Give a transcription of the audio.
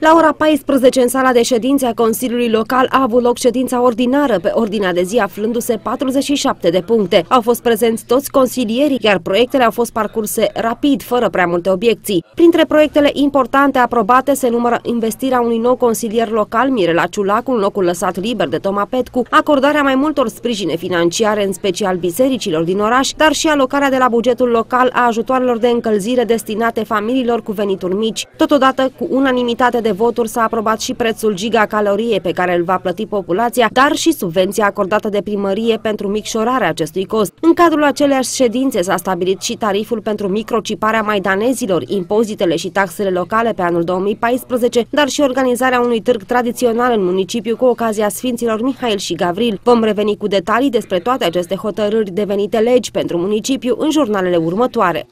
La ora 14, în sala de ședințe a Consiliului Local, a avut loc ședința ordinară, pe ordinea de zi aflându-se 47 de puncte. Au fost prezenți toți consilierii, iar proiectele au fost parcurse rapid, fără prea multe obiecții. Printre proiectele importante aprobate se numără investirea unui nou consilier local, Mirela Ciulacu, în locul lăsat liber de Toma Petcu, acordarea mai multor sprijine financiare, în special bisericilor din oraș, dar și alocarea de la bugetul local a ajutoarelor de încălzire destinate familiilor cu venituri mici. Totodată, cu unanimitate de de voturi s-a aprobat și prețul gigacalorie pe care îl va plăti populația, dar și subvenția acordată de primărie pentru micșorarea acestui cost. În cadrul aceleași ședințe s-a stabilit și tariful pentru microciparea maidanezilor, impozitele și taxele locale pe anul 2014, dar și organizarea unui târg tradițional în municipiu cu ocazia Sfinților Mihail și Gavril. Vom reveni cu detalii despre toate aceste hotărâri devenite legi pentru municipiu în jurnalele următoare.